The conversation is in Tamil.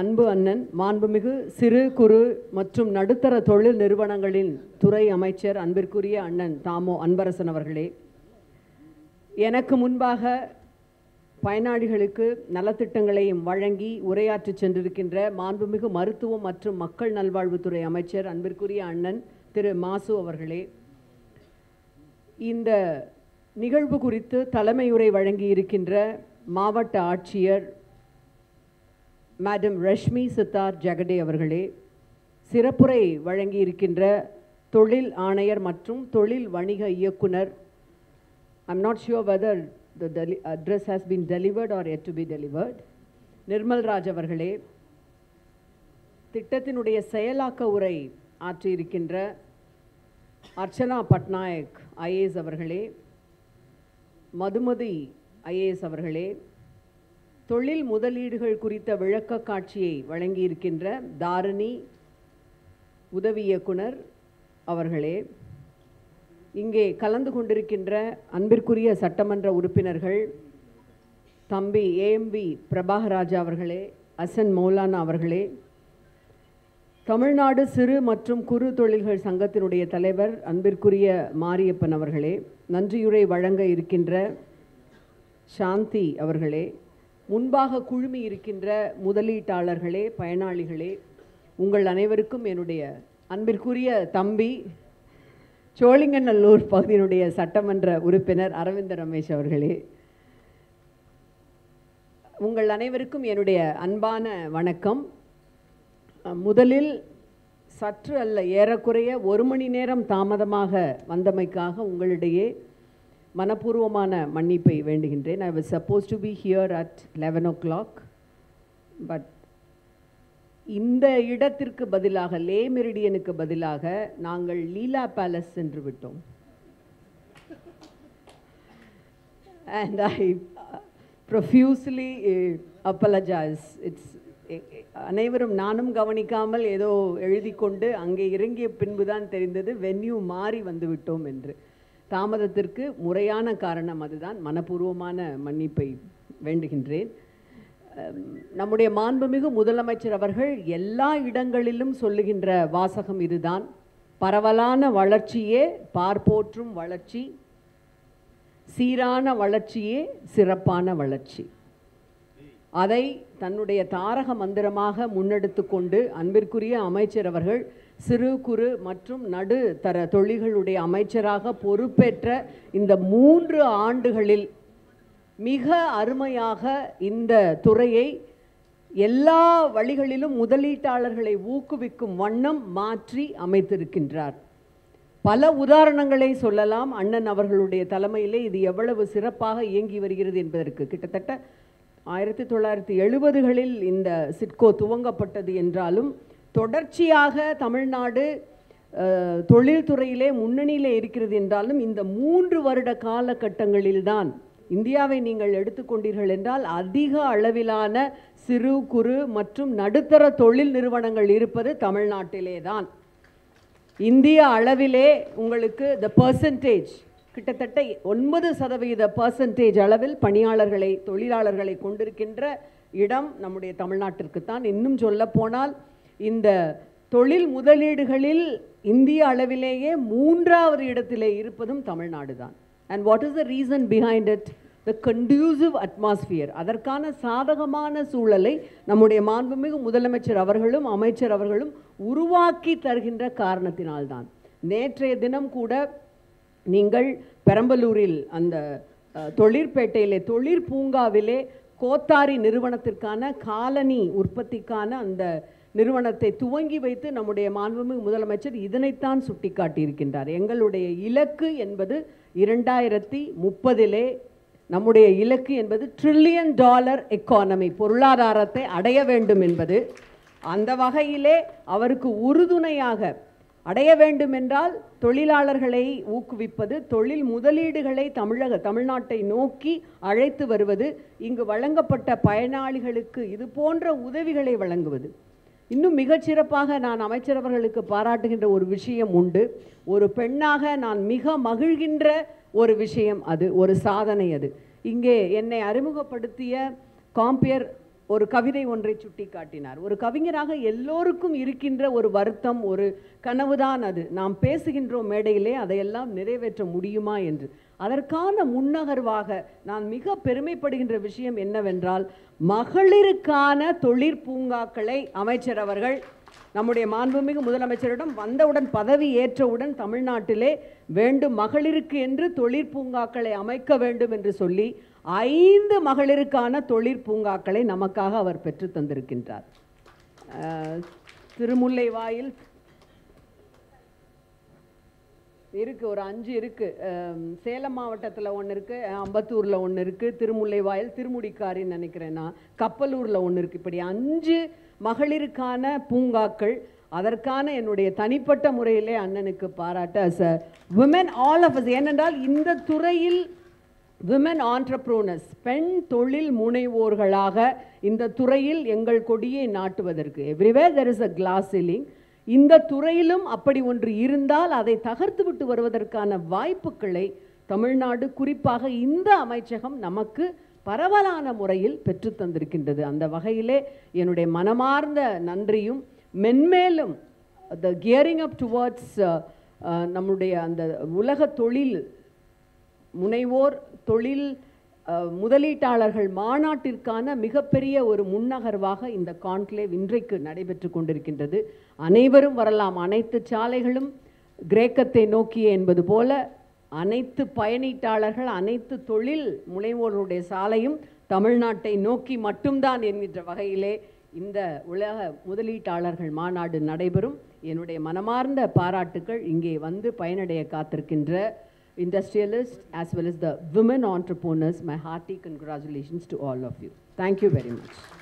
அன்பு அண்ணன் மாண்புமிகு சிறு குறு மற்றும் நடுத்தர தொழில் நிறுவனங்களின் துறை அமைச்சர் அன்பிற்குரிய அண்ணன் தாமோ அன்பரசன் அவர்களே. எனக்கு முன்பாக பயனாளிகளுக்கு நலத்திட்டங்களையும் வழங்கி உரையாற்றிச் சென்றிருக்கின்ற மாண்புமிகு மருத்துவம் மற்றும் மக்கள் நல்வாழ்வுத்துறை அமைச்சர் அன்பிற்குரிய அண்ணன் திரு மாசு அவர்களே. இந்த நிகழ்வு குறித்து தலைமையுரை வழங்கி இருக்கின்ற மாவட்ட ஆட்சியர் மேடம் ரஷ்மி சித்தார் ஜெகடே அவர்களே சிறப்புரை வழங்கி இருக்கின்ற தொழில் ஆணையர் மற்றும் தொழில் வணிக இயக்குனர். I'm not sure whether the tele address has been delivered or yet to be delivered Nirmal Raj அவர்களே திட்டத்தினுடைய செயலாக்க உரை ஆற்றியிருக்கின்ற அர்ச்சனா பட்நாயக் ஐஏஎஸ் அவர்களே மதுமதி ஐஏஎஸ் அவர்களே தொழில் முதலீடுகள் குறித்த விளக்க காட்சியை வழங்கியிருக்கின்ற தாரணி உதவி இயக்குனர் அவர்களே இங்கே கலந்து கொண்டிருக்கின்ற அன்பிற்குரிய சட்டமன்ற உறுப்பினர்கள் தம்பி ஏஎம்பி பிரபாகராஜா அவர்களே அசன் மௌலானா அவர்களே தமிழ்நாடு சிறு மற்றும் குறு தொழில்கள் சங்கத்தினுடைய தலைவர் அன்பிற்குரிய மாரியப்பன் அவர்களே நன்றியுரை வழங்க இருக்கின்ற சாந்தி அவர்களே முன்பாக குழுமி இருக்கின்ற முதலீட்டாளர்களே பயனாளிகளே உங்கள் அனைவருக்கும் என்னுடைய அன்பிற்குரிய தம்பி சோழிங்கநல்லூர் பகுதியினுடைய சட்டமன்ற உறுப்பினர் அரவிந்த ரமேஷ் அவர்களே உங்கள் அனைவருக்கும் என்னுடைய அன்பான வணக்கம். முதலில் சற்று அல்ல ஏறக்குறைய ஒரு மணி நேரம் தாமதமாக வந்தமைக்காக உங்களிடையே மனப்பூர்வமான மன்னிப்பை வேண்டுகின்றேன். I was suppose to be here at eleven o'clock but இந்த இடத்திற்கு பதிலாக லே மெரிடியனுக்கு பதிலாக நாங்கள் லீலா பேலஸ் சென்று விட்டோம். அண்ட் ஐ ப்ரொஃப்யூஸ்லி அப்பலஜாய்ஸ் இட்ஸ் அனைவரும் நானும் கவனிக்காமல் ஏதோ எழுதி கொண்டு அங்கே இறங்கிய பின்புதான் தெரிந்தது வென்யூ மாறி வந்துவிட்டோம் என்று. தாமதத்திற்கு முறையான காரணம் அதுதான். மனப்பூர்வமான மன்னிப்பை வேண்டுகின்றேன். நம்முடைய மாண்புமிகு முதலமைச்சர் அவர்கள் எல்லா இடங்களிலும் சொல்லுகின்ற வாசகம் இதுதான். பரவலான வளர்ச்சியே பார்ப்போற்றும் வளர்ச்சி சீரான வளர்ச்சியே சிறப்பான வளர்ச்சி. அதை தன்னுடைய தாரக மந்திரமாக முன்னெடுத்து கொண்டு அன்பிற்குரிய அமைச்சர் அவர்கள் சிறு குறு மற்றும் நடுத்தர தொழில்களுடைய அமைச்சராக பொறுப்பேற்ற இந்த மூன்று ஆண்டுகளில் மிக அருமையாக இந்த துறையை எல்லா வழிகளிலும் முதலீட்டாளர்களை ஊக்குவிக்கும் வண்ணம் மாற்றி அமைத்திருக்கின்றார். பல உதாரணங்களை சொல்லலாம். அண்ணன் அவர்களுடைய தலைமையிலே இது எவ்வளவு சிறப்பாக இயங்கி வருகிறது என்பதற்கு கிட்டத்தட்ட ஆயிரத்தி தொள்ளாயிரத்தி எழுபதுகளில் இந்த சிட்கோ துவங்கப்பட்டது என்றாலும் தொடர்ச்சியாக தமிழ்நாடு தொழில்துறையிலே முன்னணியிலே இருக்கிறது என்றாலும் இந்த மூன்று வருட காலகட்டங்களில்தான் இந்தியாவை நீங்கள் எடுத்துக்கொண்டீர்கள் என்றால் அதிக அளவிலான சிறு குறு மற்றும் நடுத்தர தொழில் நிறுவனங்கள் இருப்பது தமிழ்நாட்டிலே தான் இந்திய அளவிலே உங்களுக்கு த பர்சன்டேஜ் கிட்டத்தட்ட ஒன்பது சதவீத பர்சன்டேஜ் அளவில் பணியாளர்களை தொழிலாளர்களை கொண்டிருக்கின்ற இடம் நம்முடைய தமிழ்நாட்டிற்கு தான். இன்னும் சொல்ல போனால் இந்த தொழில் முதலீடுகளில் இந்திய அளவிலேயே மூன்றாவது இடத்திலே இருப்பதும் தமிழ்நாடு தான். And what is the reason behind it the conducive atmosphere அதற்கான சாதகமான சூழலை நம்முடைய மாண்புமிகு முதலமைச்சர் அவர்களும் அமைச்சர் அவர்களும் உருவாக்கி தருகின்ற காரணத்தினால்தான் நேற்றைய தினம் கூட நீங்கள் பெரம்பலூரில் அந்த தொழிற்பேட்டையிலே தொழிற்பேட்டையிலே தொழிற்பூங்காவிலே கோத்தாரி நிறுவனத்திற்கான காலனி உற்பத்திக்கான அந்த நிறுவனத்தை துவங்கி வைத்து நம்முடைய மாண்புமிகு முதலமைச்சர் இதனைத்தான் சுட்டிக்காட்டியிருக்கின்றார். எங்களுடைய இலக்கு என்பது இரண்டாயிரத்தி முப்பதிலே நம்முடைய இலக்கு என்பது ட்ரில்லியன் டாலர் எக்கானமி பொருளாதாரத்தை அடைய வேண்டும் என்பது அந்த வகையிலே அவருக்கு உறுதுணையாக அடைய வேண்டும் என்றால் தொழிலாளர்களை ஊக்குவிப்பது தொழில் முதலீடுகளை தமிழக தமிழ்நாட்டை நோக்கி அழைத்து வருவது இங்கு வழங்கப்பட்ட பயனாளிகளுக்கு இது போன்ற உதவிகளை வழங்குவது. இன்னும் மிகச்சிறப்பாக நான் அமைச்சரவர்களுக்கு பாராட்டுகின்ற ஒரு விஷயம் உண்டு. ஒரு பெண்ணாக நான் மிக மகிழ்கின்ற ஒரு விஷயம் அது ஒரு சாதனை அது. இங்கே என்னை அறிமுகப்படுத்திய காம்பியர் ஒரு கவிதை ஒன்றை சுட்டி காட்டினார் ஒரு கவிஞராக எல்லோருக்கும் இருக்கின்ற ஒரு வருத்தம் ஒரு கனவுதான் அது. நாம் பேசுகின்றோம் மேடையிலே அதையெல்லாம் நிறைவேற்ற முடியுமா என்று. அதற்கான முன்னகர்வாக நான் மிக பெருமைப்படுகின்ற விஷயம் என்னவென்றால் மகளிருக்கான தொழிற்பூங்காக்களை அமைச்சர் அவர்கள் நம்முடைய மாண்புமிகு முதலமைச்சரிடம் வந்தவுடன் பதவி ஏற்றவுடன் தமிழ்நாட்டிலே வேண்டும் மகளிருக்கு என்று தொழிற்பூங்காக்களை அமைக்க வேண்டும் என்று சொல்லி ஐந்து மகளிருக்கான தொழிற்பூங்காக்களை நமக்காக அவர் பெற்று தந்திருக்கின்றார். திருமுல்லை திருமுல்லைவாயில் இருக்கு ஒரு அஞ்சு இருக்கு. சேலம் மாவட்டத்தில் ஒன்று இருக்கு அம்பத்தூரில் ஒன்று இருக்கு திருமுல்லைவாயல் திருமுடிக்காரின்னு நினைக்கிறேன் நான். கப்பலூரில் ஒன்று இருக்கு. இப்படி அஞ்சு மகளிருக்கான பூங்காக்கள் அதற்கான என்னுடைய தனிப்பட்ட முறையிலே அண்ணனுக்கு பாராட்ட. As a all of us ஏனென்றால் இந்த துறையில் விமன் ஆண்டர்ப்ரூனர்ஸ் பெண் தொழில் முனைவோர்களாக இந்த துறையில் எங்கள் கொடியை நாட்டுவதற்கு. Everywhere there is a glass ceiling இந்த துறையிலும் அப்படி ஒன்று இருந்தால் அதை தகர்த்து விட்டு வருவதற்கான வாய்ப்புகளை தமிழ்நாடு குறிப்பாக இந்த அமைச்சகம் நமக்கு பரவலான முறையில் பெற்றுத்தந்திருக்கின்றது அந்த வகையிலே என்னுடைய மனமார்ந்த நன்றியும் மென்மேலும் த கியரிங் அப் டுவர்ட்ஸ் நம்முடைய அந்த உலக தொழில் முனைவோர் தொழில் முதலீட்டாளர்கள் மாநாட்டிற்கான மிகப்பெரிய ஒரு முன்னகர்வாக இந்த கான்க்ளேவ் இன்றைக்கு நடைபெற்று கொண்டிருக்கின்றது. அனைவரும் வரலாம். அனைத்து சாலைகளும் கிரேக்கத்தை நோக்கிய என்பது போல அனைத்து பயணீட்டாளர்கள் அனைத்து தொழில் முனைவோருடைய சாலையும் தமிழ்நாட்டை நோக்கி மட்டும்தான் என்கின்ற வகையிலே இந்த உலக முதலீட்டாளர்கள் மாநாடு நடைபெறும். என்னுடைய மனமார்ந்த பாராட்டுக்கள் இங்கே வந்து பயனடைய காத்திருக்கின்ற industrialists as well as the women entrepreneurs. My hearty congratulations to all of you. Thank you very much.